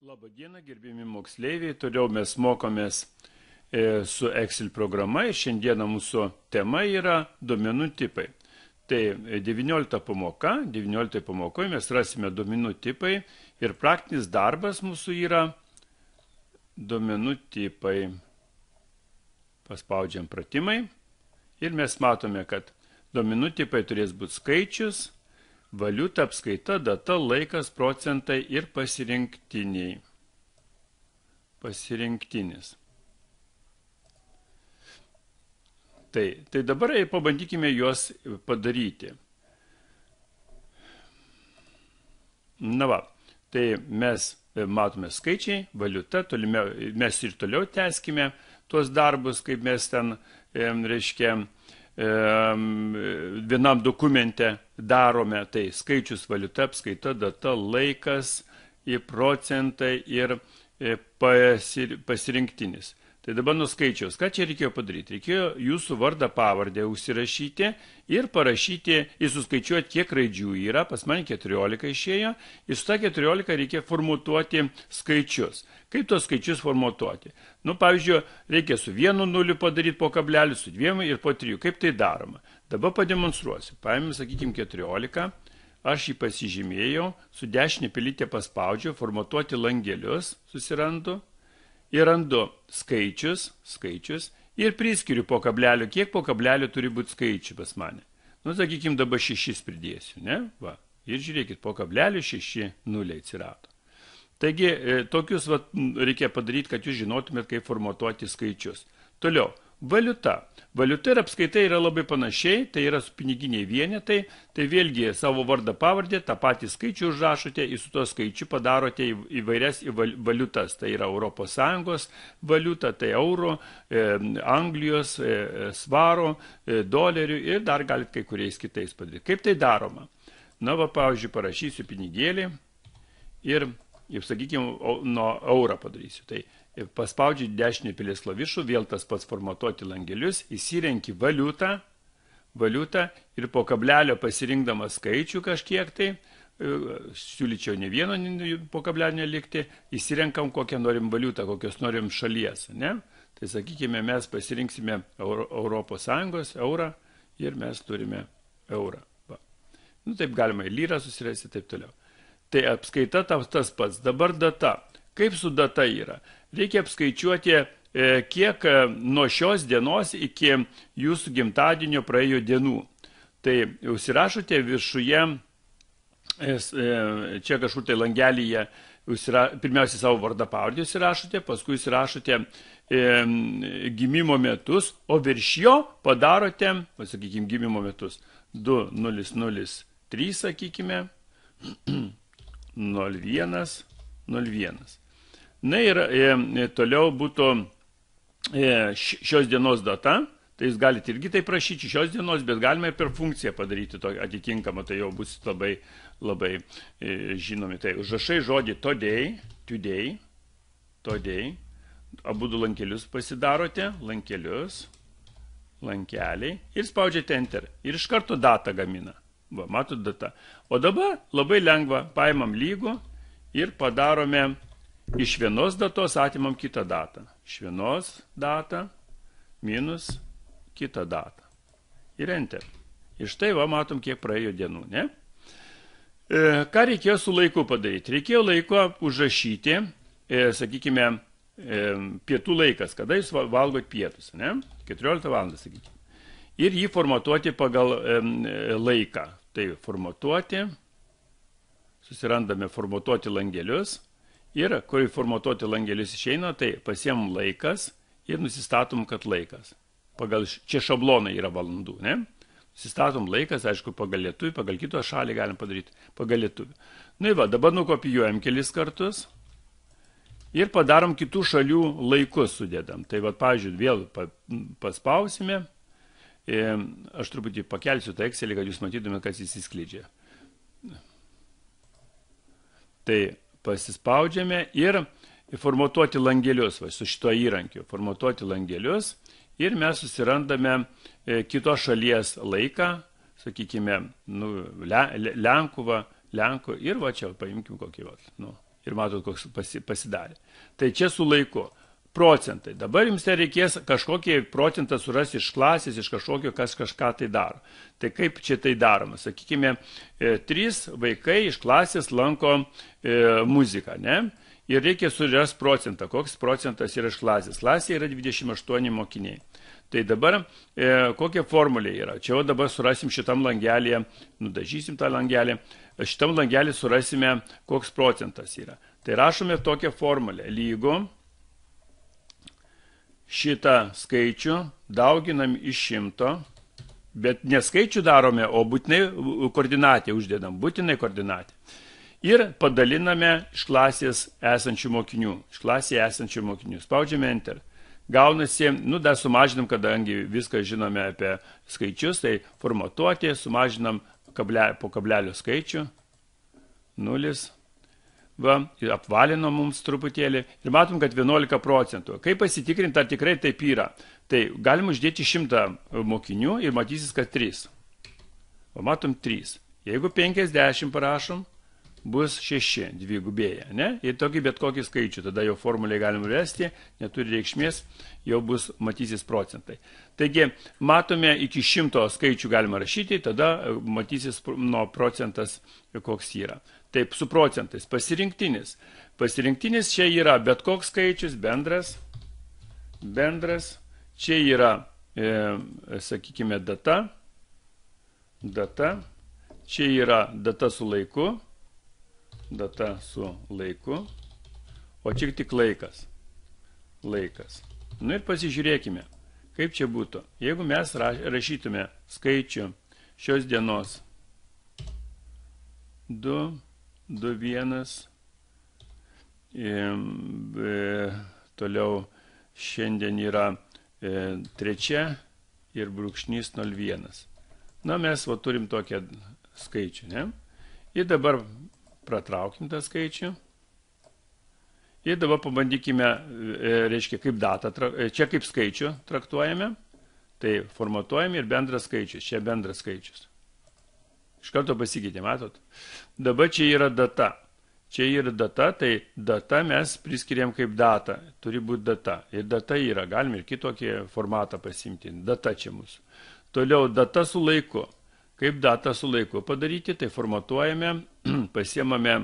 Labadiena, gerbimi moksleiviai. Toliau mes mokomės e, su Excel programa ir šiandieną mūsų tema yra duomenų tipai. Tai 19 e, pamoka, 19 pamokoje mes rasime duomenų tipai ir praktinis darbas mūsų yra duomenų tipai. Paspaudžiam pratimai ir mes matome, kad duomenų tipai turės būti skaičius, valiuta, apskaita, data, laikas, procentai ir pasirinktiniai. Pasirinktinis. Tai, tai dabar pabandykime juos padaryti. Na va, tai mes matome skaičiai, valiuta, tolime, mes ir toliau tęskime tuos darbus, kaip mes ten, reiškia, vienam dokumente darome, tai skaičius valiuta, apskaita, data, laikas, procentai ir e, pasirinktinis. Tai dabar nuskaičiaus, ką čia reikėjo padaryti. Reikėjo jūsų vardą pavardę užsirašyti ir parašyti, ir suskaičiuoti, kiek raidžių yra, pas mane 14 išėjo, ir su ta 14 reikia formuotuoti skaičius. Kaip tos skaičius formuotuoti? Nu, pavyzdžiui, reikia su vienu nuliu padaryti po kablelį, su dviem ir po trijų. Kaip tai daroma? Dabar pademonstruosiu. Paėmėm, sakykime, 14, aš jį pasižymėjau, su dešinė pilytė paspaudžiu, formuotuoti langelius susirandu ir randu skaičius, skaičius ir priskiriu po kablelio, kiek po kablelio turi būti skaičių pas mane. Nu, sakykime, dabar šešis pridėsiu, ne? Va. Ir žiūrėkit, po kablelio šeši nuliai atsirado. Taigi, e, tokius va, reikia padaryti, kad jūs žinotumėt, kaip formatuoti skaičius. Toliau, Valiuta. Valiuta ir apskaitai yra labai panašiai, tai yra piniginiai vienetai, tai vėlgi savo vardą pavardę, tą patį skaičių užrašote ir su to skaičiu padarote įvairias valiutas. Tai yra ES valiuta, tai euro, e, Anglijos, e, svaro, e, dolerių ir dar galite kai kuriais kitais padaryti. Kaip tai daroma? Na, va, pavyzdžiui, parašysiu pinigėlį ir, jau sakykime, nuo eurą padarysiu. Tai paspaudži dešinį pilės klavišų, vėl tas pats formatuoti langelius, įsirenki valiutą, valiutą ir po kablelio pasirinkdamas skaičių kažkiek tai, e, siūlyčiau ne vieno po kablelio likti, įsirenkam kokią norim valiutą, kokios norim šalies. Ne? Tai sakykime, mes pasirinksime Euro, Europos Sąjungos eurą ir mes turime eurą. Va. Nu, taip galima ir lyrą susirasti ir taip toliau. Tai apskaita tas pats. Dabar data. Kaip su data yra? reikia apskaičiuoti, e, kiek e, nuo šios dienos iki jūsų gimtadienio praėjo dienų. Tai užsirašote viršuje, e, čia kažkur tai langelyje, pirmiausia savo vardą pavardę užsirašote, paskui užsirašote gimimo metus, o virš jo padarote, pasakykime, gimimo metus 2003, sakykime, 01, 01. Na ir e, toliau būtų e, šios dienos data, tai jūs galite irgi tai prašyti šios dienos, bet galime ir per funkciją padaryti to atitinkamą, tai jau bus labai, labai e, žinomi. Tai užrašai žodį today, today, today, abu du lankelius pasidarote, lankelius, lankeliai ir spaudžiate enter. Ir iš karto datą gamina. Va, matot data. O dabar labai lengva, paimam lygų ir padarome Iš vienos datos atimam kitą datą. Iš vienos datą minus kitą datą. Ir enter. Ir štai va matom, kiek praėjo dienų, ne? E, ką reikėjo su laiku padaryti? Reikėjo laiko užrašyti, e, sakykime, e, pietų laikas, kada jūs valgot pietus, ne? 14 val. sakykime. Ir jį formatuoti pagal e, laiką. Tai formatuoti, susirandame formatuoti langelius Ir kur formatuoti langelius išeina, tai pasiem laikas ir nusistatom, kad laikas. Pagal čia šablonai yra valandų, ne? Nusistatom laikas, aišku, pagal lietuvį, pagal kito šalį galim padaryti, pagal lietuvį. Na ir va, dabar nukopijuojam kelis kartus ir padarom kitų šalių laikus sudėdam. Tai va, pavyzdžiui, vėl paspausime. E, aš truputį pakelsiu tą Excelį, kad jūs matytumėte, kas įsiskleidžia. Tai pasispaudžiame ir formatuoti langelius, va, su šito įrankiu, formatuoti langelius ir mes susirandame e, kitos šalies laiką, sakykime, nu, le, Lenkų, va, Lenkų ir va čia paimkim kokį, va, nu, Ir matot, koks pasidarė. Tai čia su laiku. Procentai. Dabar jums tai reikės kažkokį procentą surasti iš klasės, iš kažkokio, kas kažką tai daro. Tai kaip čia tai daroma? Sakykime, e, trys vaikai iš klasės lanko e, muziką, ne? Ir reikia surasti procentą. Koks procentas yra iš klasės? Klasėje yra 28 mokiniai. Tai dabar e, kokia formulė yra? Čia jau dabar surasim šitam langelėje, nudažysim tą langelį, šitam langelį surasime, koks procentas yra. Tai rašome tokią formulę. Lygu šitą skaičių dauginam iš šimto, bet ne skaičių darome, o būtinai koordinatę uždedam, būtinai koordinatę. Ir padaliname iš klasės esančių mokinių, iš klasėje esančių mokinių. Spaudžiame Enter. Gaunasi, nu dar sumažinam, kadangi viską žinome apie skaičius, tai formatuoti, sumažinam kablė, po kablelio skaičių. Nulis va, apvalino mums truputėlį ir matom, kad 11 procentų. Kaip pasitikrinti, ar tikrai taip yra? Tai galim uždėti 100 mokinių ir matysis, kad 3. O matom 3. Jeigu 50 parašom, bus 6 dvigubėja, ne? Ir tokį bet kokį skaičių, tada jau formuliai galim vesti, neturi reikšmės, jau bus matysis procentai. Taigi, matome, iki 100 skaičių galima rašyti, tada matysis nuo procentas, koks yra. Taip, su procentais. Pasirinktinis. Pasirinktinis čia yra bet koks skaičius, bendras. Bendras. Čia yra, e, sakykime, data. Data. Čia yra data su laiku. Data su laiku. O čia tik laikas. Laikas. Nu ir pasižiūrėkime, kaip čia būtų. Jeigu mes rašytume skaičių šios dienos 2, 2.1. E, toliau šiandien yra e, trečia ir brūkšnys 01. Na, mes va, turim tokią skaičių, ne? Ir dabar pratraukim tą skaičių. Ir dabar pabandykime, e, reiškia, kaip datą, e, čia kaip skaičių traktuojame. Tai formatuojame ir bendras skaičius. Čia bendras skaičius. Iš karto pasikeitė, matot? Dabar čia yra data. Čia yra data, tai data mes priskiriam kaip data. Turi būti data. Ir data yra. Galime ir kitokį formatą pasimti. Data čia mūsų. Toliau data su laiku. Kaip data su laiku padaryti, tai formatuojame, pasiemame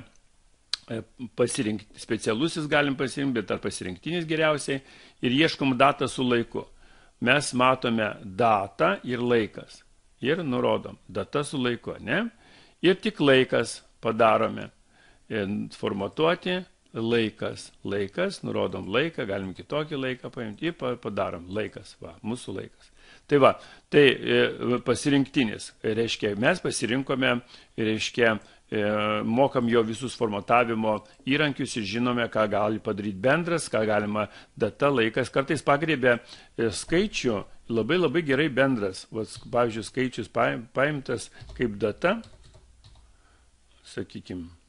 e, pasirinkti, specialusis galim pasirinkti, bet ar pasirinktinis geriausiai ir ieškom datą su laiku. Mes matome datą ir laikas ir nurodom data su laiku, ne? Ir tik laikas padarome. Formatuoti laikas, laikas, nurodom laiką, galim kitokį laiką paimti ir padarom laikas, va, mūsų laikas. Tai va, tai e, pasirinktinis, reiškia, mes pasirinkome, reiškia, e, mokam jo visus formatavimo įrankius ir žinome, ką gali padaryti bendras, ką galima data, laikas, kartais pagrėbė e, skaičių labai labai gerai bendras, vas, pavyzdžiui, skaičius paimtas kaip data, sakykime.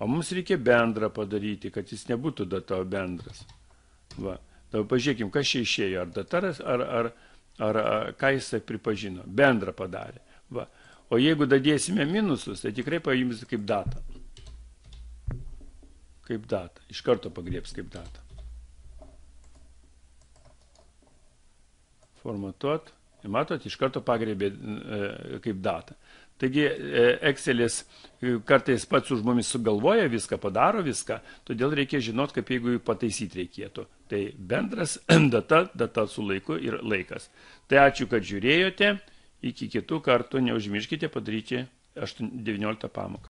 O mums reikia bendrą padaryti, kad jis nebūtų data, o bendras. Va. Dabar pažiūrėkim, kas čia išėjo, ar dataras, ar, ar, ar, ar ką jisai pripažino. Bendrą padarė. Va. O jeigu dadėsime minusus, tai tikrai paims kaip datą. Kaip datą. Iš karto pagrėps kaip datą. formatuot. Matot, iš karto pagrebė e, kaip datą. Taigi e, Excelis e, kartais pats už mumis sugalvoja viską, padaro viską, todėl reikia žinot, kaip jeigu jų pataisyti reikėtų. Tai bendras data, data su laiku ir laikas. Tai ačiū, kad žiūrėjote. Iki kitų kartų neužmirškite padaryti 19 pamoką.